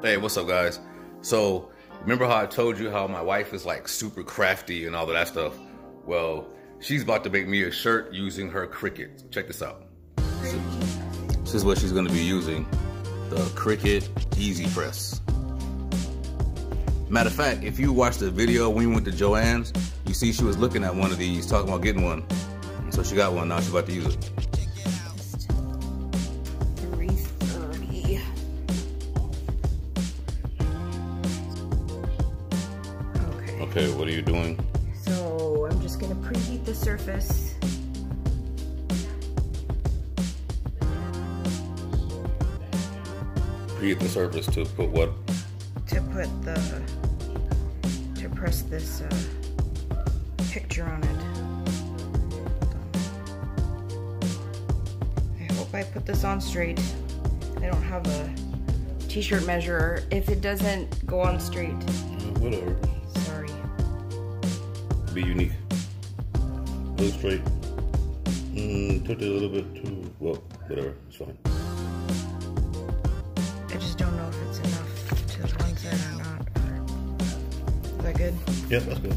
Hey, what's up, guys? So, remember how I told you how my wife is like super crafty and all of that stuff? Well, she's about to make me a shirt using her Cricut. Check this out. This is what she's gonna be using the Cricut Easy Press. Matter of fact, if you watched the video when we went to Joann's, you see she was looking at one of these, talking about getting one. So she got one, now she's about to use it. Okay, what are you doing? So I'm just gonna preheat the surface. Preheat the surface to put what? To put the, to press this uh, picture on it. I hope I put this on straight. I don't have a t-shirt measurer. If it doesn't go on straight. Whatever be unique. Look straight. Mm, took it a little bit too, well, whatever, it's fine. I just don't know if it's enough to one side or not. Is that good? Yep, that's good.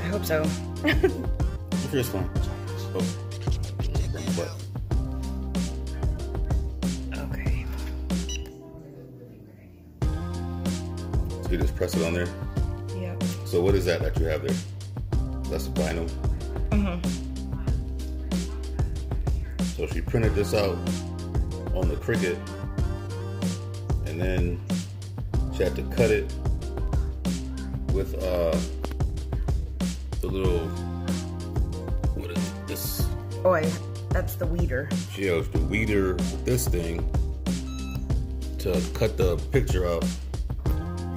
I hope so. it feels fine. Oh, butt. Okay. So you just press it on there? So what is that that you have there? That's the vinyl. Mm-hmm. So she printed this out on the Cricut, and then she had to cut it with uh the little what is it? This. Oh, I, that's the weeder. She has the weeder with this thing to cut the picture out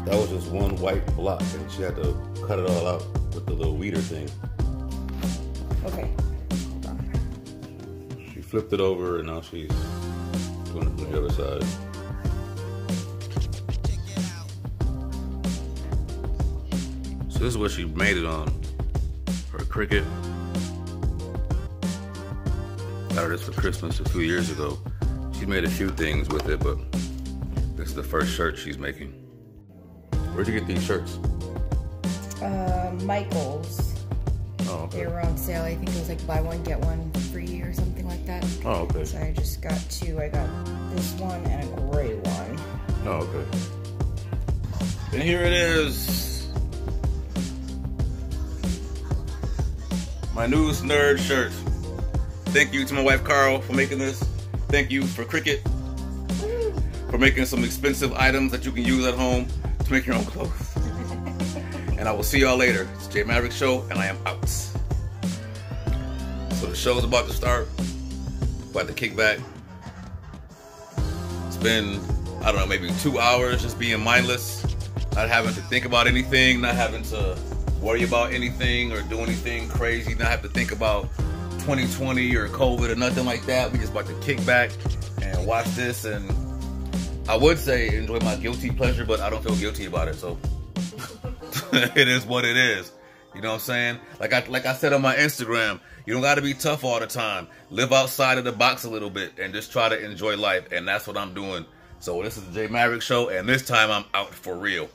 that was just one white block, and she had to cut it all out with the little weeder thing. Okay. She flipped it over, and now she's doing it from the other side. So this is what she made it on. Her Cricut. Got her this for Christmas a few years ago. She made a few things with it, but this is the first shirt she's making. Where'd you get these shirts? Uh, Michaels. Oh, okay. They were on sale. I think it was like buy one get one free or something like that. Oh, okay. So I just got two. I got this one and a gray one. Oh, okay. And here it is. My news nerd shirt. Thank you to my wife Carl for making this. Thank you for Cricut for making some expensive items that you can use at home to make your own clothes. and I will see y'all later. It's Jay Maverick Show, and I am out. So the show is about to start. About to kick back. It's been, I don't know, maybe two hours just being mindless, not having to think about anything, not having to worry about anything or do anything crazy, not have to think about 2020 or COVID or nothing like that. We just about to kick back and watch this and I would say enjoy my guilty pleasure, but I don't feel guilty about it. So it is what it is. You know what I'm saying? Like I like I said on my Instagram, you don't got to be tough all the time. Live outside of the box a little bit and just try to enjoy life. And that's what I'm doing. So this is the Jay Maverick Show, and this time I'm out for real.